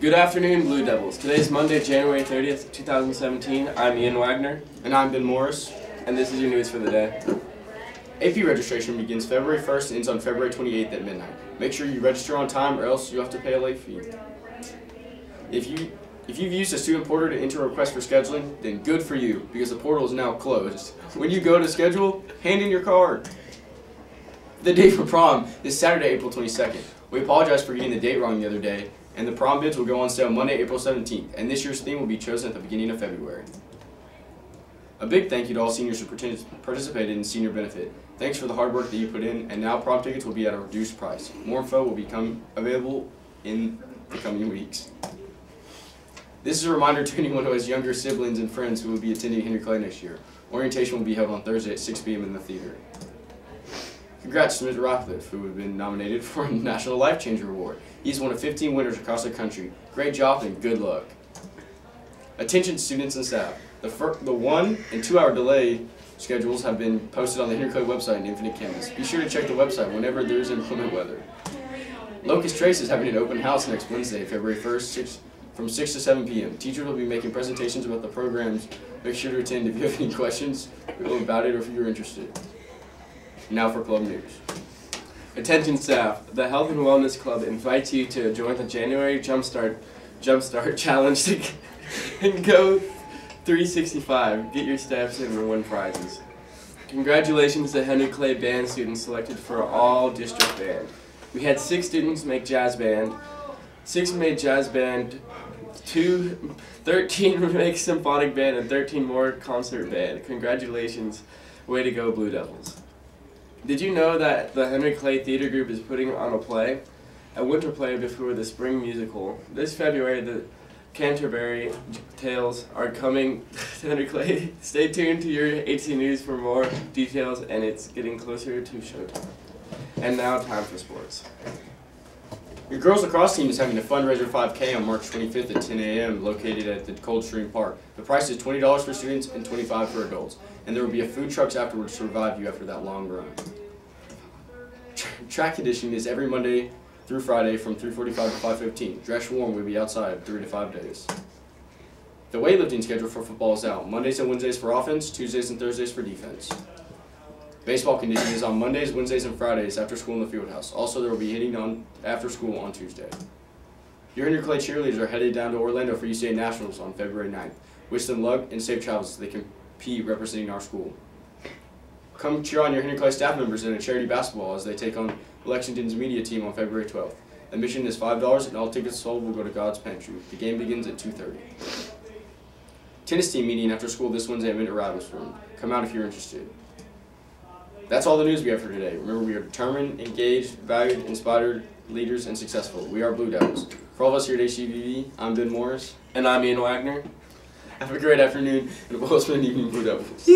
Good afternoon, Blue Devils. Today is Monday, January 30th, 2017. I'm Ian Wagner, And I'm Ben Morris. and this is your news for the day. AP registration begins February 1st and ends on February 28th at midnight. Make sure you register on time or else you have to pay a late fee. If you if you've used a student portal to enter a request for scheduling, then good for you because the portal is now closed. When you go to schedule, hand in your card. The date for prom is Saturday, April 22nd. We apologize for getting the date wrong the other day, and the prom bids will go on sale Monday, April 17th, and this year's theme will be chosen at the beginning of February. A big thank you to all seniors who participated in senior benefit. Thanks for the hard work that you put in, and now prom tickets will be at a reduced price. More info will become available in the coming weeks. This is a reminder to anyone who has younger siblings and friends who will be attending Henry Clay next year. Orientation will be held on Thursday at 6 p.m. in the theater. Congrats to Mr. Rockcliffe, who has been nominated for a National Life Changer Award. He's one of 15 winners across the country. Great job and good luck. Attention students and staff. The, the one and two hour delay schedules have been posted on the Clay website and Infinite Campus. Be sure to check the website whenever there is inclement weather. Locust Trace is having an open house next Wednesday, February 1st, 6, from 6 to 7 p.m. Teachers will be making presentations about the programs. Make sure to attend if you have any questions about it or if you're interested. Now for club news. Attention staff, the Health and Wellness Club invites you to join the January Jumpstart Jumpstart Challenge to and go 365. Get your steps in and win prizes. Congratulations to Henry Clay band students selected for all district band. We had six students make jazz band, six made jazz band, two, 13 make symphonic band, and 13 more concert band. Congratulations. Way to go, Blue Devils. Did you know that the Henry Clay Theater Group is putting on a play, a winter play before the spring musical? This February, the Canterbury Tales are coming to Henry Clay. Stay tuned to your HC News for more details, and it's getting closer to showtime. And now, time for sports. Your girls lacrosse team is having a fundraiser 5K on March 25th at 10 a.m. located at the Coldstream Park. The price is $20 for students and 25 for adults, and there will be a food trucks afterwards to revive you after that long run. Track conditioning is every Monday through Friday from 3:45 to 5:15. Dress warm. We'll be outside three to five days. The weightlifting schedule for football is out. Mondays and Wednesdays for offense, Tuesdays and Thursdays for defense. Baseball conditioning is on Mondays, Wednesdays, and Fridays after school in the field house. Also, there will be hitting on after school on Tuesday. Your Henry Clay cheerleaders are headed down to Orlando for UCA Nationals on February 9th. Wish them luck and safe travels as they compete representing our school. Come cheer on your Henry Clay staff members in a charity basketball as they take on Lexington's media team on February 12th. Admission is $5 and all tickets sold will go to God's Pantry. The game begins at 2.30. Tennis team meeting after school this Wednesday at Minute Rivals Room. Come out if you're interested. That's all the news we have for today. Remember, we are determined, engaged, valued, inspired leaders, and successful. We are Blue Devils. For all of us here at HCVV, I'm Ben Morris. And I'm Ian Wagner. Have a great afternoon, and we'll spend evening Blue Devils.